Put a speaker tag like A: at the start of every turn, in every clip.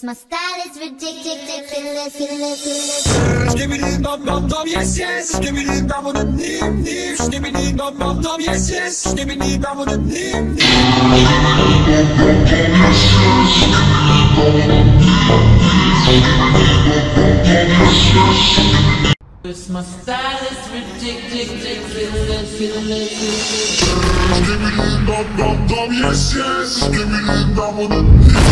A: Stimmity
B: Christmas style is ridiculous, ridiculous.
A: stimmity bop bop bop yes yes Stimmity bubble dip dip Stimmity bop bop bop yes yes Stimmity bubble dip dip
C: Christmas style is ridiculous.
A: Stimmity bop bop bop yes yes Stimmity bubble Stimmity bop bop bop yes yes Stimmity bop Stimmity stimmity stimmity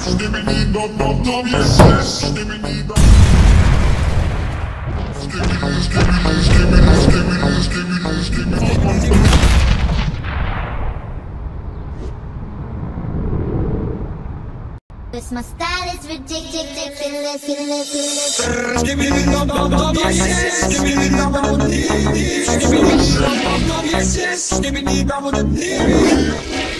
A: stimmity stimmity stimmity
B: Christmas style is ridiculous, ridiculous.
A: Stimmity bop bop bop yes yes. Stimmity bubble dip dip Stimmity bop bop bop yes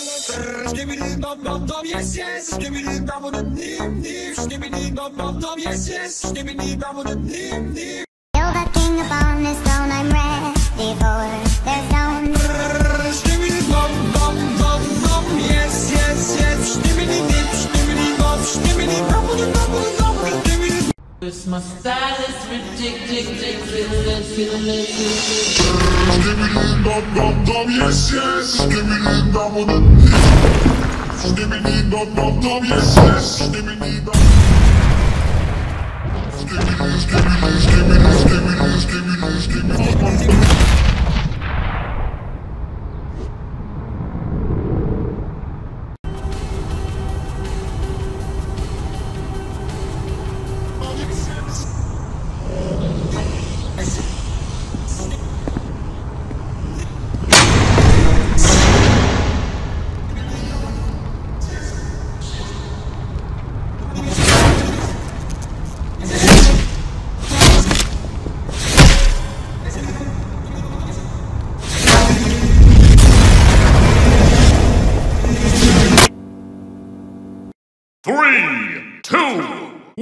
B: Ridiculous.
A: Stimmity bop yes yes. Yes yes.
B: The king upon this throne, I'm ready for
C: Christmas style is ridiculous.
A: Stimmity bop bop bop yes yes Stimmity bubble Stimmity bop bop bop yes yes Stimmity bop Stimmity stimmity stimmity stimmity stimmity stimmity
D: Three,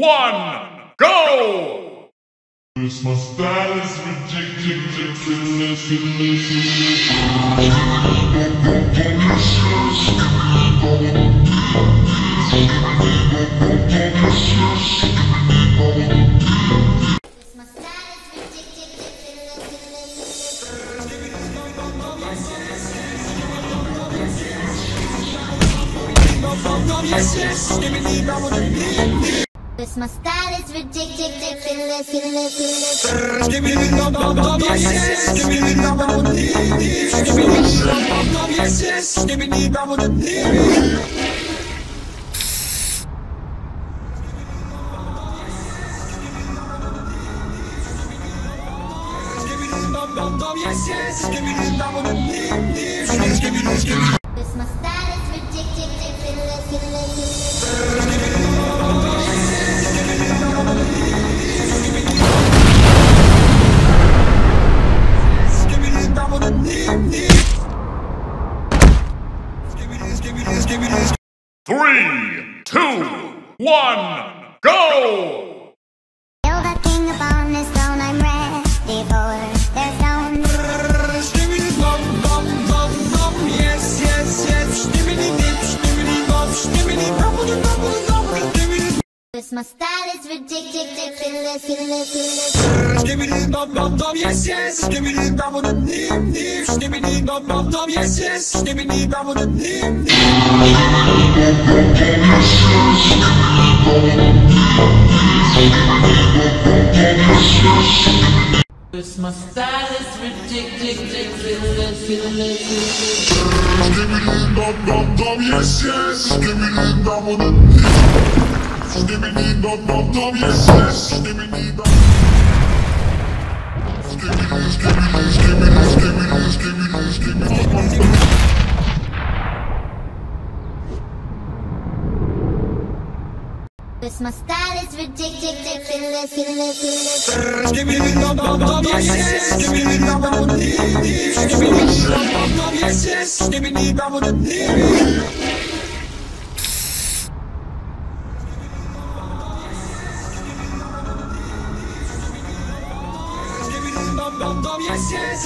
D: one,
A: yes yes. Give me the dum
D: one, go!
B: The This my style is ridiculous. ridiculous.
A: Give me the dum dum dum yes yes. Give me the dum dum dum Give me the dum dum dum yes yes. Give me the dum dum dum
C: Christmas style is ridiculous, ridiculous.
E: Give me the dum dum dum, yes yes. Give me the dum dum. Give me the dum dum dum, yes yes. Give me the dum. Give me this, give me this, give me this, give me this, give me this, give me this.
B: Give me this my style is ridiculous. ridiculous.
A: Give me the dum dum dum yes yes. Give me the dum dum dum Give me the dum dum dum yes yes. Give me the dum dum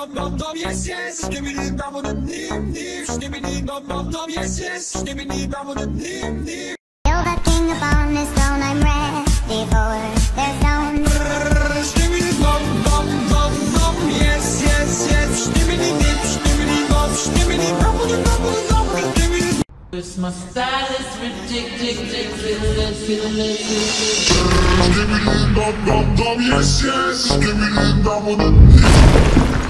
A: Skibidi dum dum dum, yes yes. Skibidi dum dum dim dim. Skibidi dum dum dum, yes yes. Skibidi dum dum dim dim.
B: Kill the king upon his throne, I'm ready for their stone.
A: Yes yes yes.
C: It's style is ridiculous, ridiculous, ridiculous.
E: Skibidi dum dum dum, yes yes. Skibidi dum dum.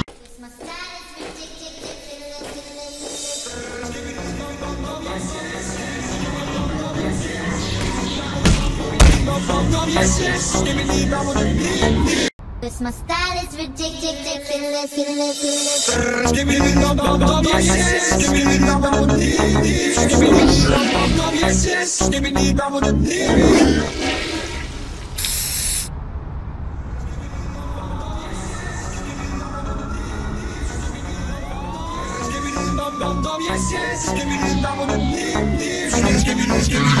A: yes yes. Skibidi dum dum dim dim.
B: My style is ridiculous.
A: Skibidi dum dum dum, yes yes. Skibidi dum dum dim dim. Skibidi dum dum dum, yes yes. Skibidi dum dum dim dim. Skibidi dum dum dum, yes yes. Skibidi dum dum dim dim. Skibidi skibidi skibidi.
B: My style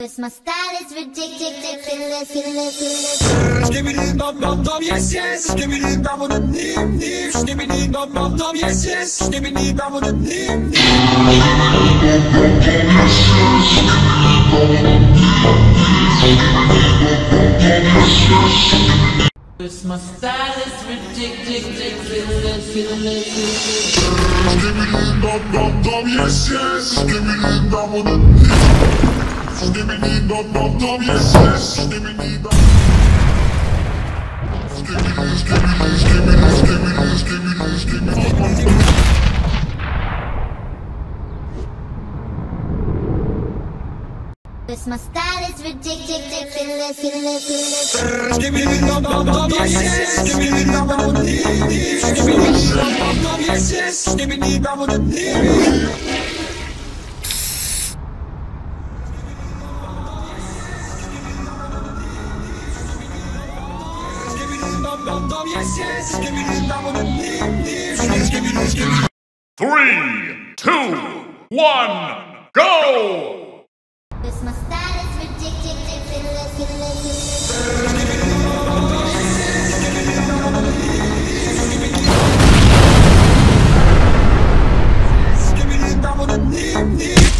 A: Skibidi
B: My style is ridiculous.
A: skibidi dum dum dum, yes yes. Skibidi dum dum dim dim. Skibidi dum dum dum, yes yes. Skibidi dum dum dim dim.
C: It's my style is ridiculous, ridiculous, ridiculous.
E: Dum dum dum, yes yes. Skibidi dum dum. Skibidi yes yes. Skibidi.
B: My style is ridiculous.
A: Skibidi dum dum dum, yes yes. Skibidi dum dum dim dim. Skibidi dum dum dum, yes yes. Skibidi dum dum dim dim. Skibidi
D: Three, two, one, go!
B: My style is ridiculous.
A: Skibidi dum dum dim dim.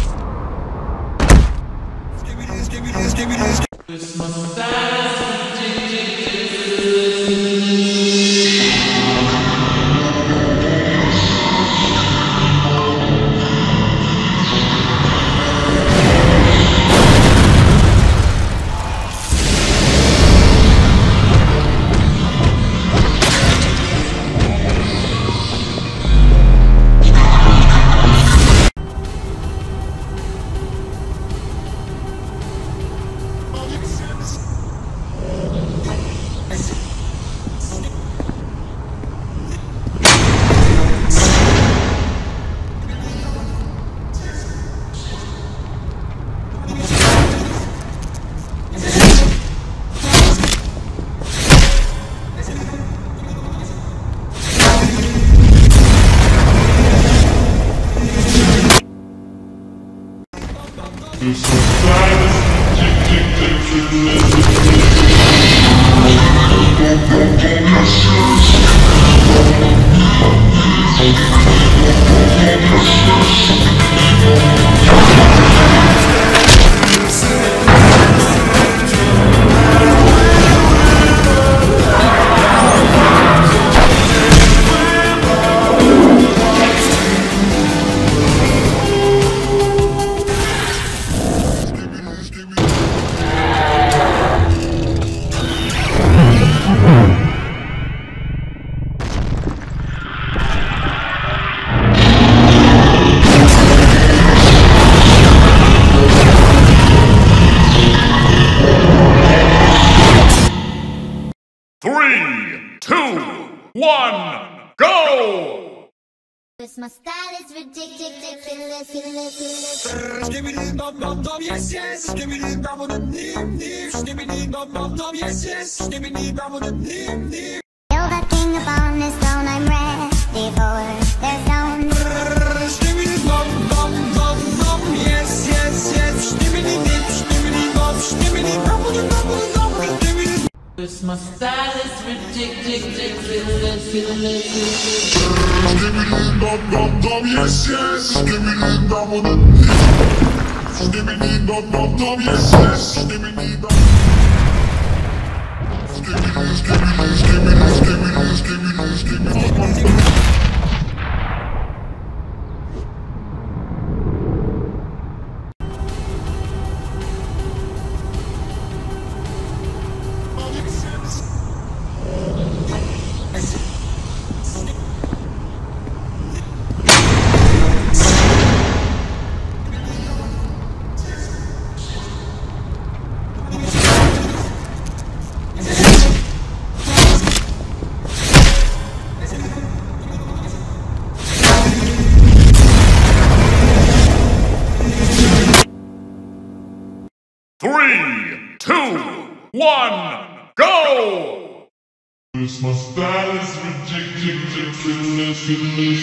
C: My style is ridiculous,
B: ridiculous.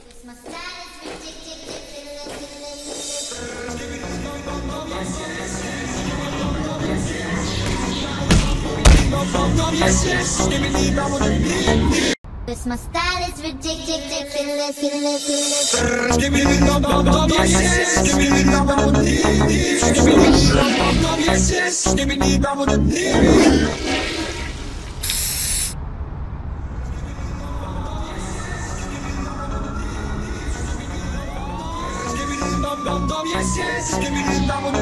C: Cause my style is ridiculous.
A: Dim
B: Cause my style is ridiculous, ridiculous.
A: Skibbity dum dum dum yes yes Skibbity dum dum dim dim Skibbity dum dum dum yes yes Skibbity dum dum dim dim Skibbity dum dum dum yes yes Skibbity dum dum dim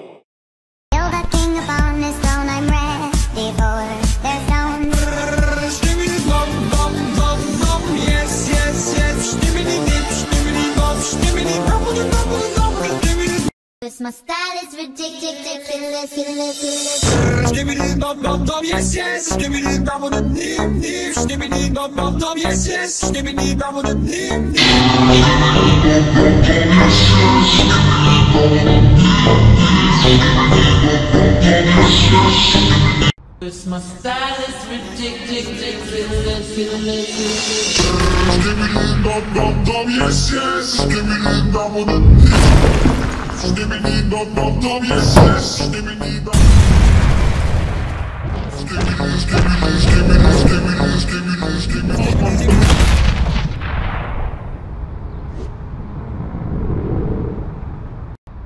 B: My style is ridiculous, ridiculous.
A: Skibbity dum dum dum yes yes. Skibbity dum dum dim dim Skibbity dum dum dum yes yes. Skibbity dum dum dim dim
C: Cause my style is ridiculous.
E: Skibbity dum dum dum yes yes. Skibbity dum dum Skibbity dum dum yes yes skibbity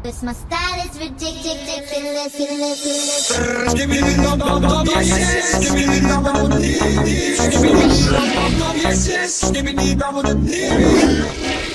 B: Cause my style is ridiculous, ridiculous.
A: Skibbity dum dum dum yes yes Skibbity dum dum dim dim Skibbity dum dum dum yes yes Skibbity dum dum dim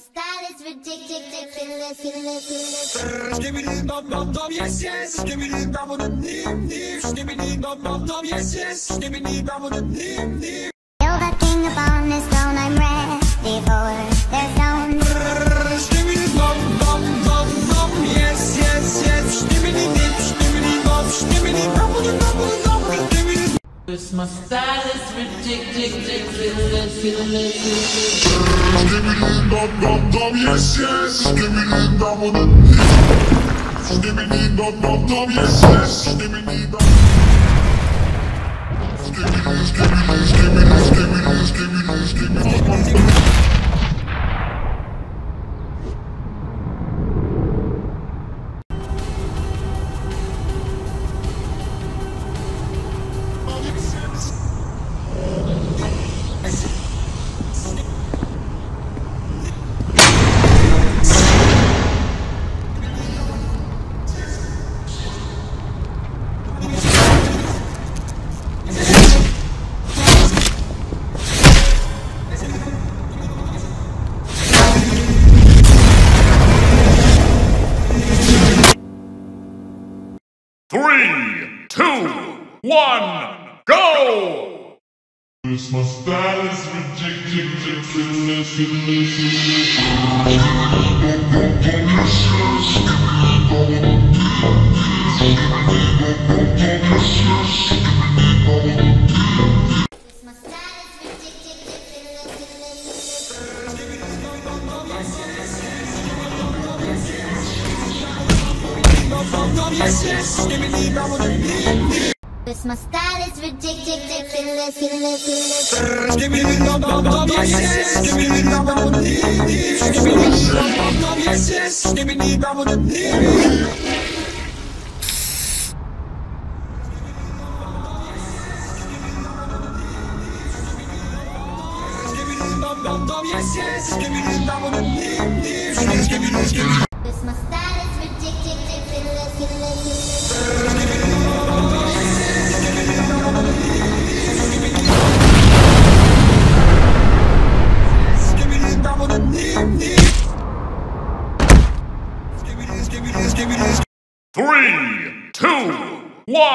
B: style is ridiculous, ridiculous.
A: Skibbity bob bob bob yes yes. Skibbity bobble the nim nim. Skibbity bob bob bob yes yes. Skibbity bobble the nim nim.
B: Kill the king upon this throne, I'm ready for
C: My style is ridiculous, ridiculous.
E: Skibbity dum dum dum yes yes. Skibbity bobble the dum dum dum yes yes. Skibbity dum. Skibbity skibbity skibbity skibbity skibbity skibbity.
D: One,
E: Cause my style is ridiculous, ridiculous.
A: Skibbity bob bob bob yes yes. Skibbity bobble the nim nim. Skibbity bob bob bob yes yes. Skibbity bobble the nim nim. Skibbity bob bob bob yes yes. Skibbity bobble the nim nim.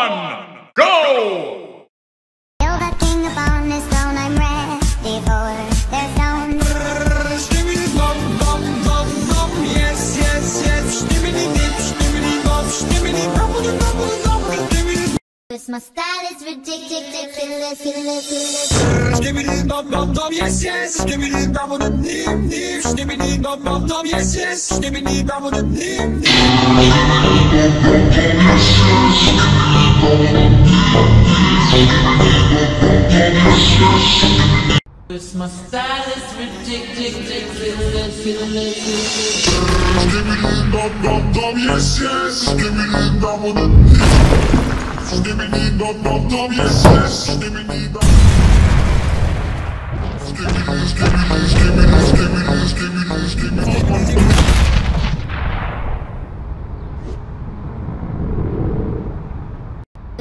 D: one, go!
A: Bum, bum, bum, yes, yes,
B: bum, bum, bum, bum, yes, yes. Bum, bum, bum, Yes, yes
F: my style is ridiculous.
D: Skibbity dum dum dum yes yes Skibbity dum dum Skibbity dum dum dum yes yes Skibbity dum Skibbity skibbity skibbity skibbity skibbity skibbity
G: Cause my style is ridiculous, ridiculous.
B: Skibbity dum dum dum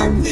B: dum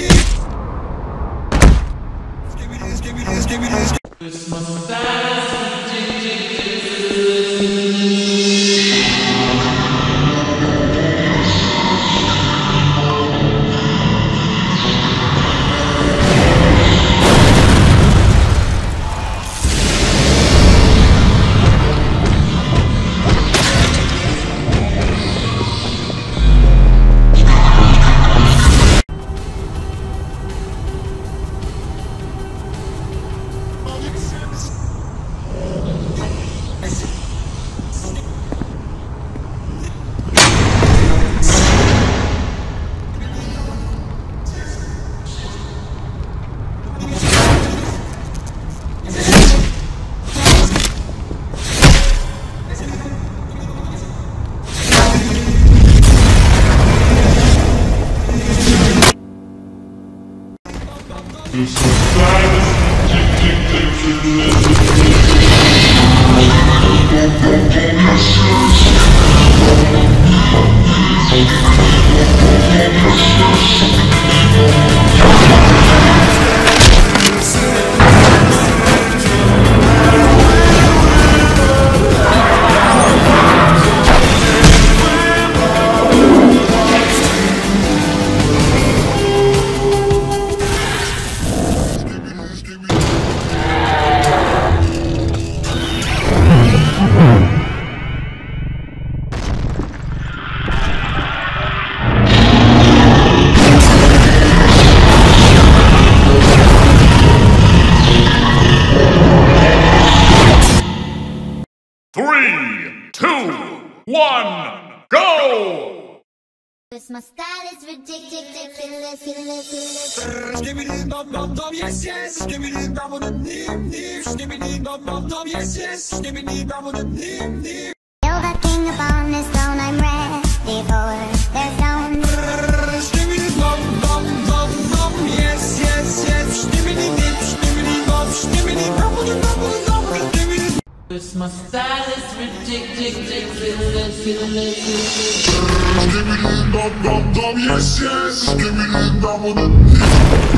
B: Skibbity dum dum dum yes yes Skibbity dum dum nim nim Skibbity dum dum dum yes yes Skibbity dum dum nim nim
G: You're the king upon this throne, I'm ready for their stone.
B: Skibbity dum dum dum dum yes yes yes Skibbity dip Skibbity dum Skibbity dum dum dum dum Skibbity
F: Cause my style is ridiculous.
D: Skibbity dum dum dum yes yes Skibbity dum dum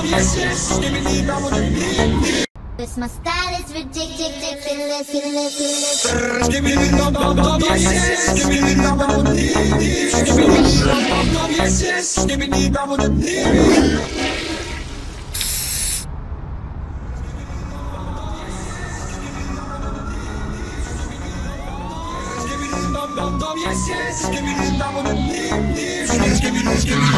B: This my style is ridiculous. ridiculous.
A: Give me the dum dum dum yes yes. Give me the dum dum dum dee dee. Give me the dum dum dum yes yes. Give me the dum dum dee dee. Give me the dum dum dum yes yes. Give me the dum dum dee dee. Give me give me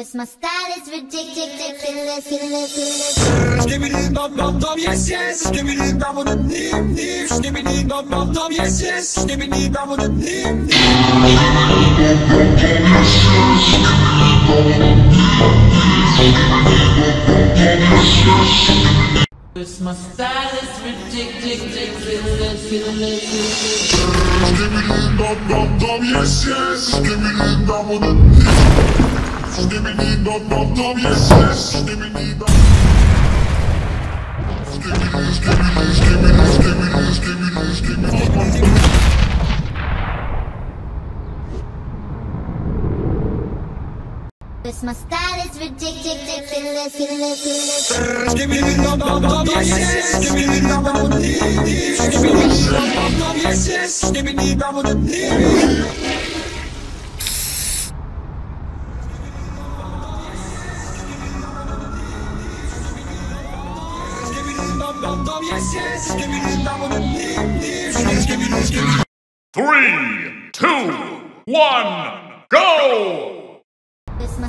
A: Me the
B: This my style is ridiculous. ridiculous.
A: Give me the dum dum dum yes yes. Give me the dum dum dee dee. Give me the dum dum dum yes yes. Give me the dum dum dee dee.
C: This my style is ridiculous. ridiculous.
E: Give me the dum dum dum yes yes. Give me the dum dum dee. Give me the dum dum dum yes yes. Give me the dum. Give me this, give me this, give me this, give me this, give me this, give me this.
B: This my style is ridiculous. ridiculous.
A: Give me the dum dum dum yes yes. Give me the dum dum dee dee. Give me the dum dum dum yes yes. Give me the dum dum dee
D: Three, two, one, go!
B: This my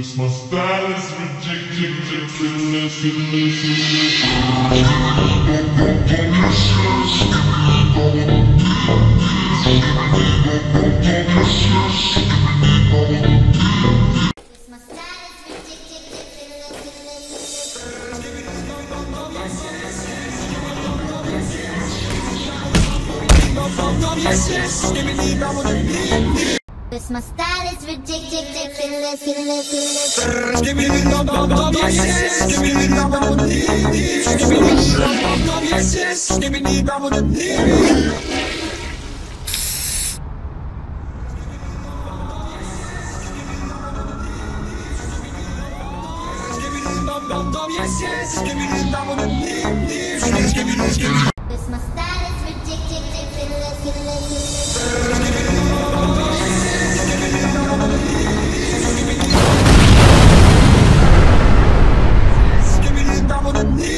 E: Cause my style is ridiculous.
B: My style is ridiculous. Cause my style is ridiculous.
A: Skibbity dum dum dum, yes yes. Skibbity dum dum dum, skibbity dum dum dum, yes yes. Skibbity dum dum dum. Skibbity dum dum dum, yes yes. Skibbity dum dum dum, skibbity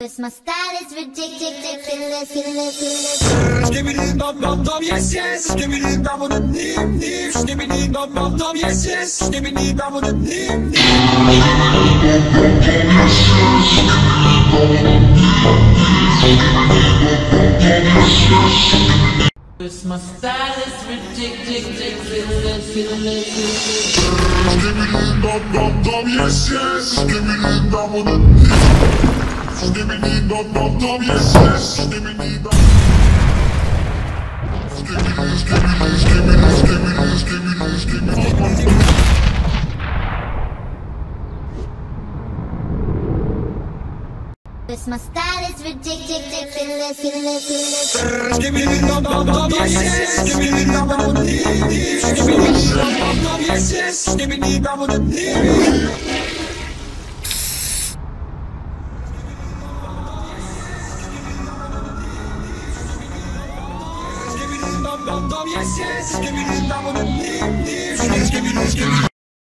B: Cause my style is ridiculous.
A: Skibbity dum dum dum, yes yes. Skibbity dum dum dim dim. Skibbity dum dum dum, yes yes. Skibbity dum dum dim dim.
C: Cause my style is ridiculous.
E: Skibbity dum dum dum, yes yes. Skibbity dum dum. Skibbity yes yes.
B: Cause my style is ridiculous.
A: Skibbity dum dum dum, yes yes. Skibbity dum dum dim dim. Skibbity dum dum dum, yes yes. Skibbity dum dum dim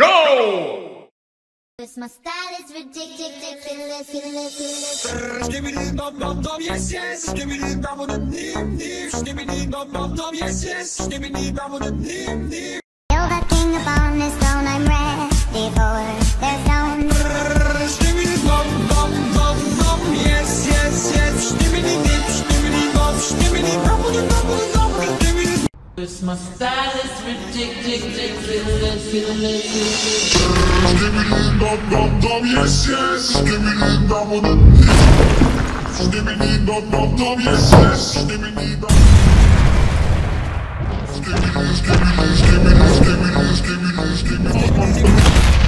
D: go!
B: Cause my style is ridiculous,
E: ridiculous.
B: Skibbity dum dum dum yes yes Skibbity dum dum dim dim Skibbity dum dum dum yes yes Skibbity dum dum dim dim
H: My style is ridiculous, ridiculous.
I: Skibbity dum dum dum yes yes Skibbity dum dum Skibbity dum dum dum yes yes Skibbity dum Skibbity skibbity skibbity skibbity skibbity skibbity
D: Three,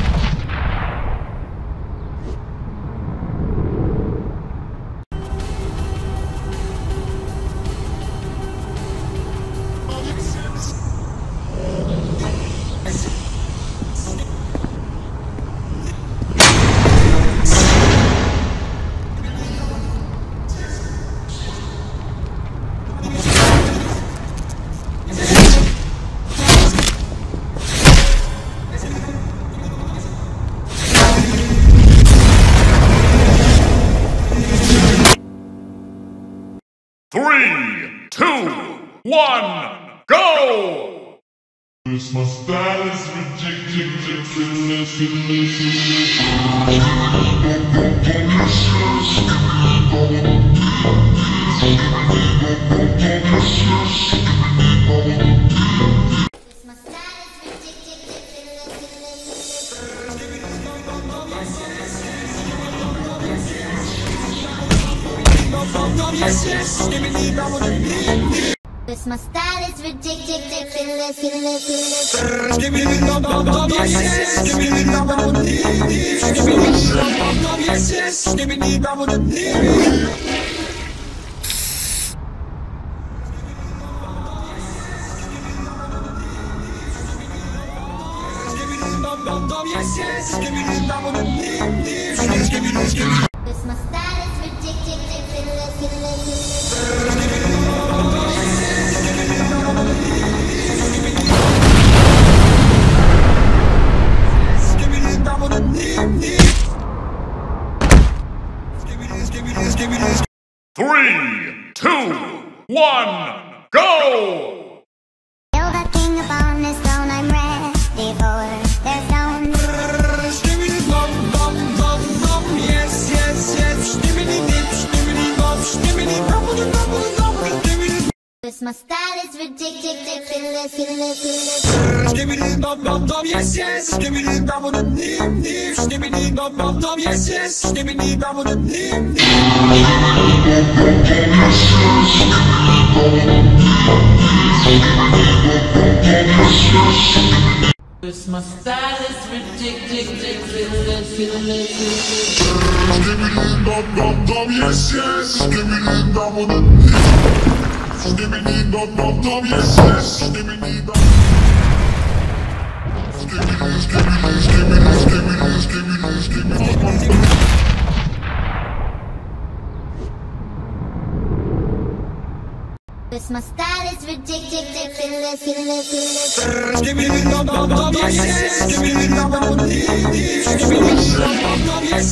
D: one, go!
I: My style is ridiculous,
B: yes yes dum dim dim
J: Cause my style is ridiculous, ridiculous.
B: Skibbity dum dum dum yes yes Skibbity dum dum dum yes yes Skibbity dum dum dim dim Skibbity dum dum dum yes yes Skibbity dum dum dim dim
D: one, go!
J: Kill the king upon his throne, I'm ready for their stone.
B: Dum yes yes yes Skibbity dip skibbity dum skibbity dum dum dum dum Skibbity
J: Cause style is ridiculous, ridiculous.
B: Skibbity dum dum dum yes yes Skibbity dum dum dim dim Skibbity dum dum dum yes yes Skibbity dum dum dim dim
H: Cause my style is ridiculous, ridiculous.
I: Skibbity dum dum dum yes yes Skibbity dum dum Skibbity dum dum dum yes yes Skibbity dum Skibbity skibbity skibbity skibbity skibbity skibbity
J: Cause my style is ridiculous, ridiculous.
B: Skibbity dum dum dum dum dum dim dim Skibbity dum dum dum yes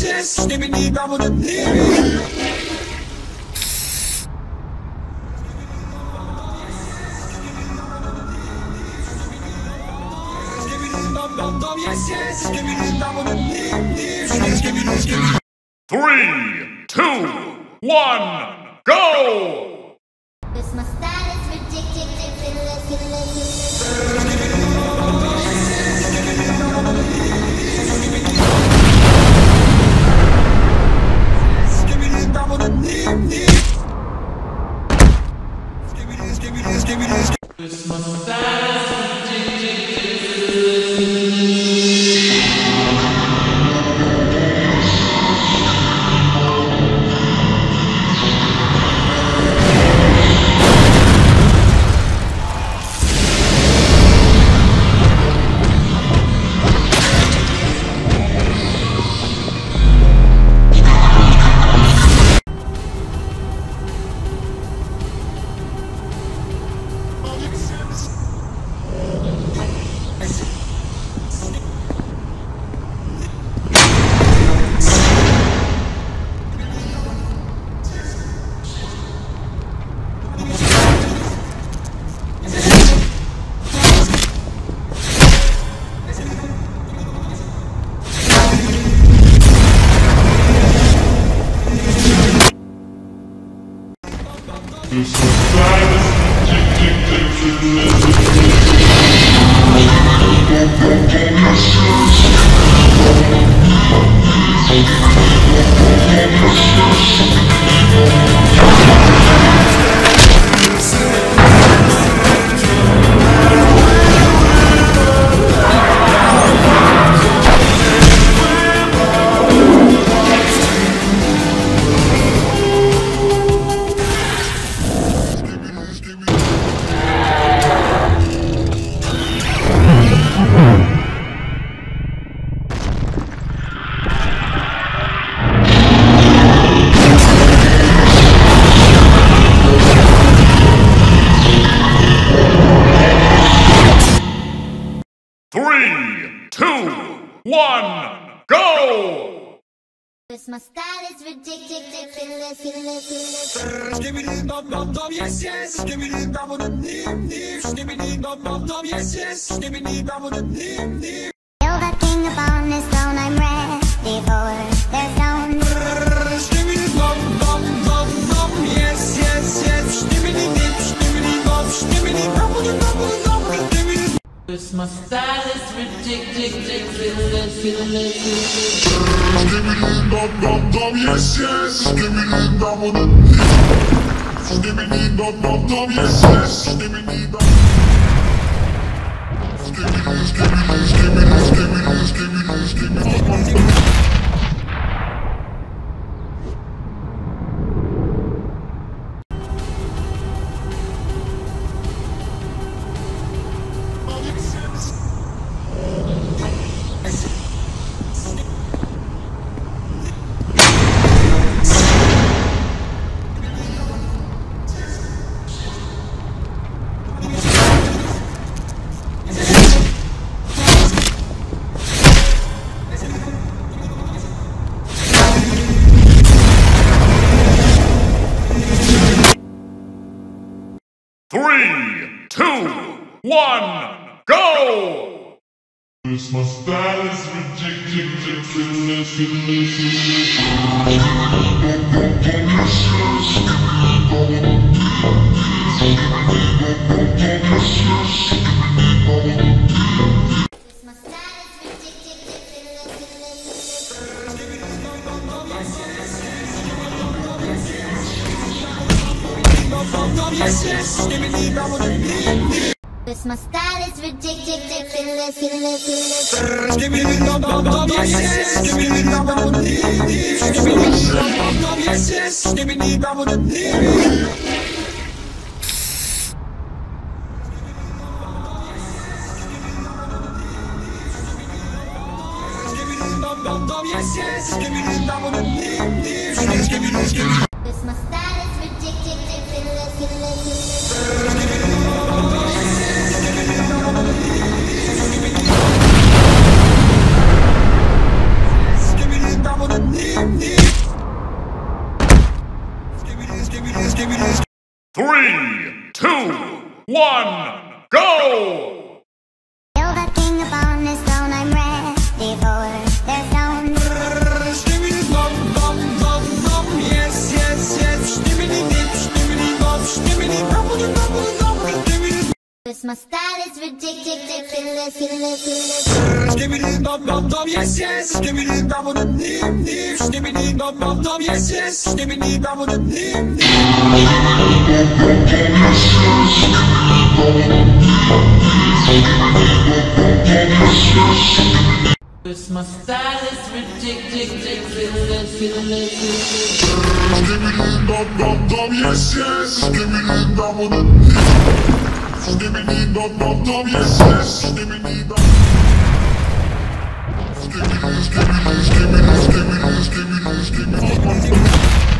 B: yes Skibbity dum dum dim dim Skibbity skibbity
D: Three, two, one, go!
A: Skibbity Skibbity bob bob bob yes yes. Skibbity bobble the nip nip. Skibbity bob bob bob yes yes. Skibbity bobble the nip nip.
B: Kill the king upon his throne, I'm ready for their stone.
A: Skibbity bob bob bob bob yes yes yes. Skibbity dip. Skibbity bob. Skibbity bobble the bobble bobble. Skibbity
C: Cause my style is ridiculous, ridiculous.
E: Skibbity dum dum dum, yes yes. Skibbity double the nip. Skibbity dum dum dum, yes yes. Skibbity dum. Skibbity skibbity skibbity skibbity skibbity skibbity.
D: Three, two, one, go!
E: Is ridiculous,
A: yes yes. Skibbity bobble the nip nip.
B: Cause my style is ridiculous, ridiculous, ridiculous.
A: Skibbity bob bob bob yes yes. Skibbity bobble the nip nip. Skibbity bob bob bob yes yes. Skibbity bobble the nip nip. Skibbity bob bob bob yes yes. Skibbity bobble the nip nip. Skibbity skibbity.
B: Cause my
D: two, one, go!
B: The king upon his throne, I'm ready for. Their.
A: Yes yes yes. Dip.
K: Cause style is ridiculous,
B: yes yes
L: my style is ridiculous.
M: Skibbity dum dum dum yes yes Skibbity dum dum Skibbity dum dum dum yes yes Skibbity dum Skibbity skibbity skibbity skibbity skibbity skibbity
K: Cause my style is ridiculous, ridiculous.
B: Skibbity dum dum dum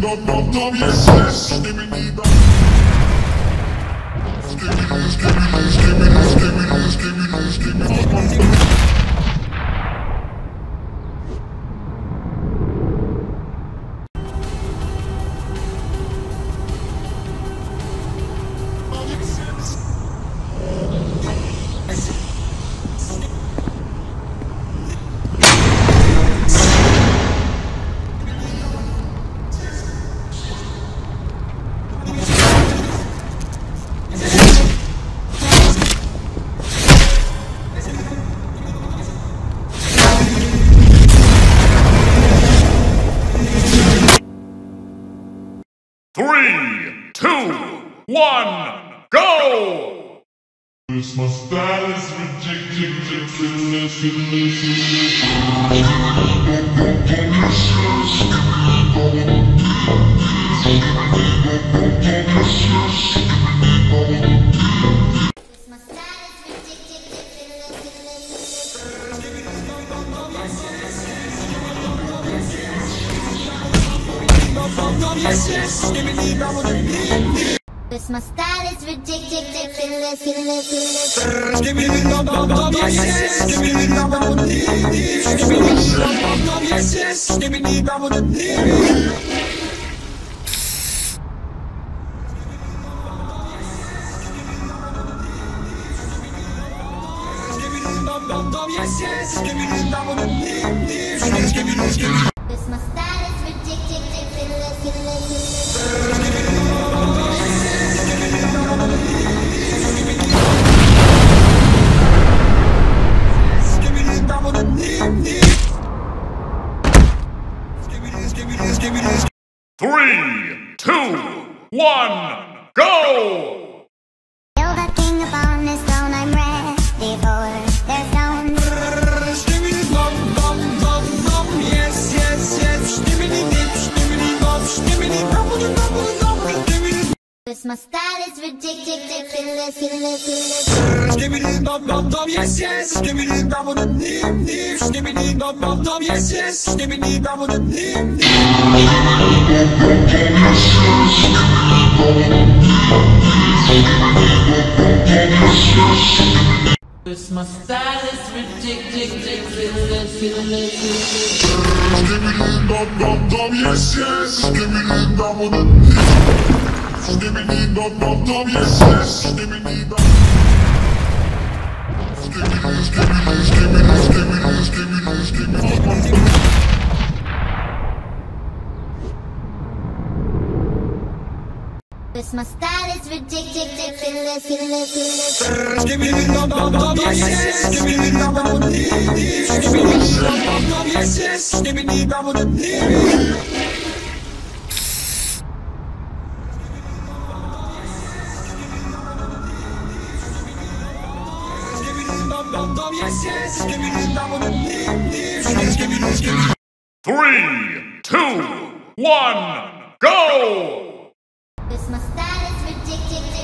B: Dum dum dum yes yes Skibbity dum Skibbity skibbity skibbity skibbity skibbity skibbity
D: Three,
K: ridiculous
L: My style is ridiculous.
B: This my style is ridiculous. ridiculous.
A: Give me the dum dum dum yes yes. Give me the dum dum dum dee dee. Give me the dum dum dum yes yes. Give me the dum dum dee dee. Give me the dum dum dum yes yes. Give me
D: two, one, go!
A: Me the
B: This my style is ridiculous. ridiculous.
A: Give me the dum dum dum yes yes. Give me the dum dum dee dee. Give me the dum dum dum yes yes. Give me the dum dum dee dee.
C: This my style is ridiculous.
E: Give me the dum dum dum yes yes. Give me the dum dum dee. Give me the dum dum dum yes yes. This
B: my style is ridiculous.
A: Give me the yes yes. Give me the. Give me the yes. Give me the
D: Three, two, one, go!
B: This my style is ridiculous.